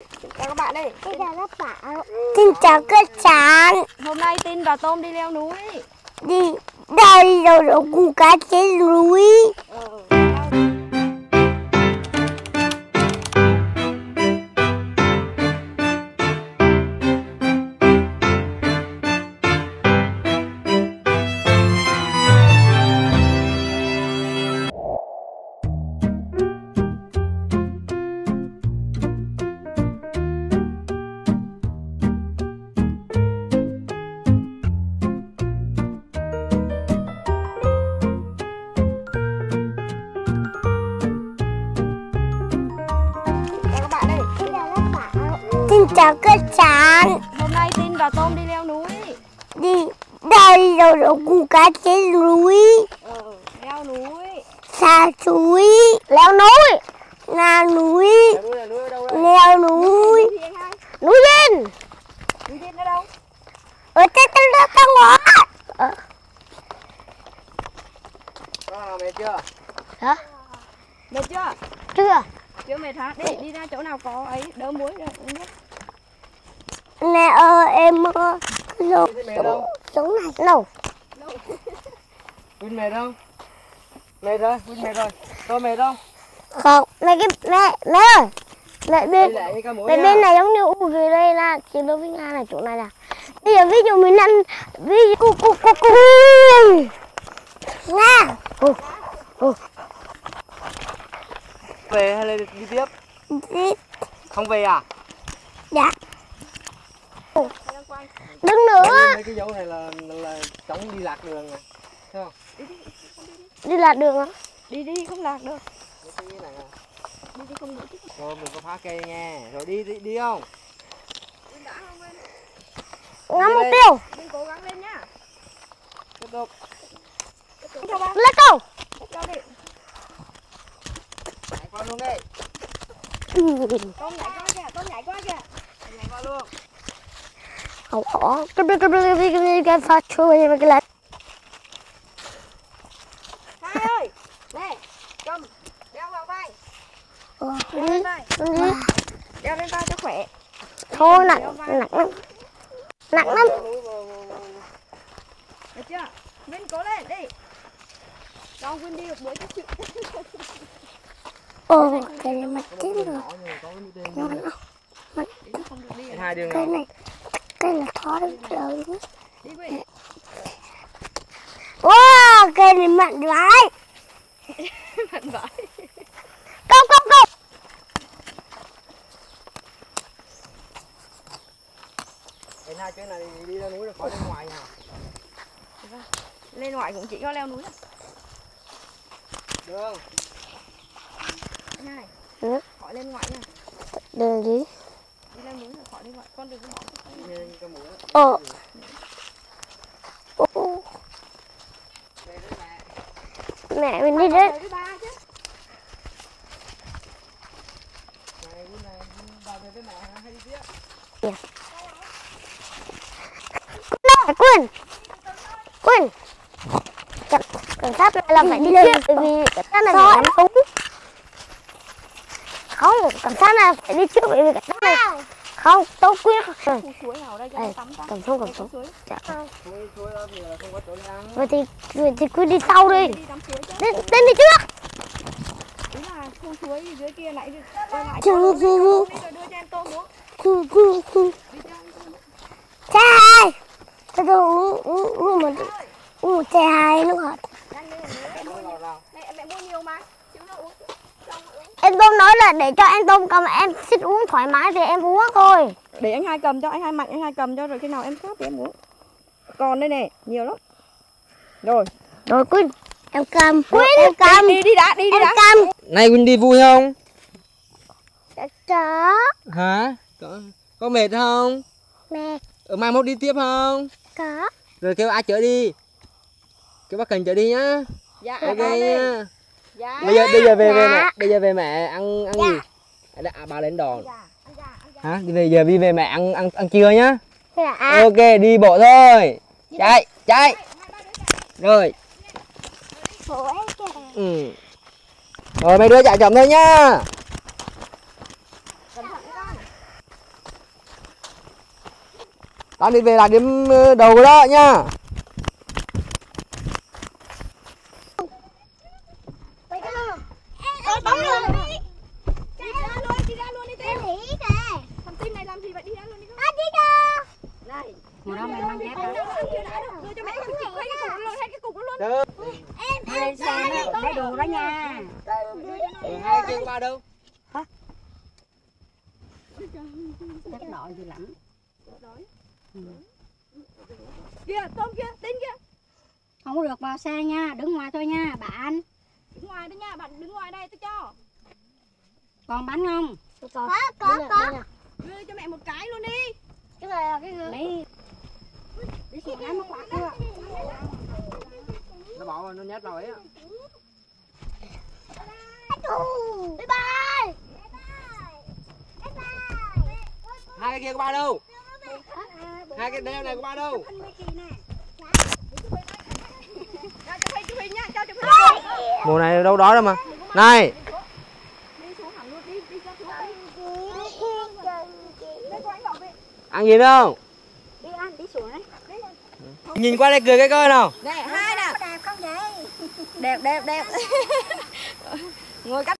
Chào các bạn đây. Xin chào các bạn. Xin chào các bạn. Hôm nay Tin và Tôm đi leo núi. Đi đây rồi cùng cá trên núi. Ờ, Xin chào các bạn. Hôm nay Tin và Tôm đi leo núi. Đi đây rồi rồi cùng cá trên núi. Ờ, leo núi. Xa suối. Leo núi. Là núi. là đâu? Leo núi. Núi lên. núi Tin ở đâu? Ở trên trên đó tao ngó. Có nào mệt chưa? Hả? Mệt chưa? Chưa. Chưa mệt hả? Đi, đi ra chỗ nào có ấy đỡ muối rồi. uống nước. Nè ơ em ơ. Rồi Thế mệt không? xuống này. Đâu? Quyên mệt không? Mệt rồi, Quyên mệt rồi. Tôi mệt không? Không. Mẹ cái mẹ mẹ ơi. Mẹ Đi bên mũi Bên này giống như u dưới đây là chỉ đối với Nga là chỗ này là bây giờ ví dụ mình ăn ví dụ cu cu cu cu Nga cu Về hay là đi tiếp? đi Không về à? dạ quay. đứng nữa Mấy cái dấu này là là chống đi lạc đường này. Thấy không? đi lạc đường á Đi đi không lạc được. Này à. Đi đi không được. Rồi mình có phá cây nha. Rồi đi đi, đi không? Đã ngắm mục tiêu Tin cố gắng lên nhá. Tiếp tục. Theo ba. let's go Cho đi. Qua luôn đi. Tôm nhảy qua kìa, tôm nhảy qua kìa. Chạy qua luôn. không có cái cái cái cái cái cái cái phát chui cái là Hai ơi. Nè, cầm. Đeo vào vai. Ờ, Đeo đi lên vai. đi Đeo lên vai cho khỏe. thôi nặng nặng lắm nặng lắm Được chưa? Vinh cố lên, đi. Cho Vinh đi một buổi cho chịu. Ồ cái này mặt chết rồi cái tên. nó đường cái này cái là thoát được rồi wow cái này mặn vãi Mặn vãi. Công công công. Cái hai cái này đi ra núi là khỏi ra ngoài nha. Lên ngoại cũng chỉ có leo núi thôi. Anh hai. Ừ. Khỏi lên ngoại nha. Đường gì? Đi leo núi là khỏi đi ngoại. Con đừng có bỏ. Ờ. Mẹ. Mình đi đấy. Này, Quyên. Quyên. Cảnh, sát này là phải đi lên bởi vì cảnh sát này phải nắm súng. Không, cảnh sát này phải đi trước bởi vì cảnh sát này không, tôi quyết rồi. Cầm xuống, cầm xuống. Dạ. Vậy thì, vậy thì Quyên đi sau đi. Đến, đến đi trước. Đi cho em tôm uống. Chai hai. Tôi uống, uống, uống một, uống một chai hai nữa ngọt. Nhanh lên nữa. Em mua Không nhiều. lọt nào. Mẹ mẹ mua nhiều mà. Chứ nó uống. Xong rồi uống. Em Tôm nói là để cho anh Tôm cầm em thích uống thoải mái thì em uống thôi. Để anh hai cầm cho, anh hai mạnh anh hai cầm cho rồi khi nào em khát thì em uống. Còn đây nè, nhiều lắm. Rồi. Rồi Quyên, em cầm. Quyên, em cầm. Đi đi đã, đi đi Em đã. cầm. Này Quyên đi vui không? Chó. Hả? Có, có mệt không? Mẹ, Ở mai mốt đi tiếp không? có. Rồi kêu ai chở đi? Kêu bác Cần chở đi nhá. Dạ, Ok nha. Dạ. Bây giờ bây giờ về dạ. về mẹ, bây giờ về mẹ ăn ăn dạ. gì? À, bà lên đòn. Dạ. Hả? Bây giờ đi về mẹ ăn ăn ăn chưa nhá. Dạ. Ok, đi bộ thôi. Chạy, chạy. Rồi. Ừ. Rồi mấy đứa chạy chậm thôi nhá. Tao đi về là điểm ờ, đầu đó nhá. Ngồi đó mày mang dép Không đó. đâu, Đưa cho mẹ cái cục cái cục luôn, hai cái cục luôn Em, Đi lên xe đó, lấy đồ đó nha. hai kia qua đâu? Chắc đội gì lắm. Kìa, tôm kia, Tim kia. Không có được vào xe nha, đứng ngoài thôi nha, bạn. Đứng ngoài đây nha, bạn đứng ngoài đây tôi cho. Còn bánh không? Có, có, có Đưa cho mẹ một cái luôn đi. Cái này là cái gì? Lấy. Đi xuống lấy nó bỏ nó nhét rồi á. Bye bye hai cái kia có ba đâu. Hai cái đeo này có ba đâu. Mùa này đâu đó đâu mà. Này. Ăn gì đâu luôn, đi, đi ra xuống Đây có anh bảo vệ ăn gì nữa không Đi ăn, đi xuống đấy nhìn qua đây cười cái coi nào. Này, hai nè Đẹp không vậy? Đẹp, đẹp, đẹp Ngồi cách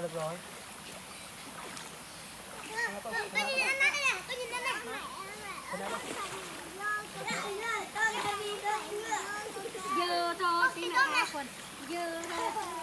ra được rồi Tôi nhìn anh này tôi nhìn này. Thôi, tí quần. Thôi.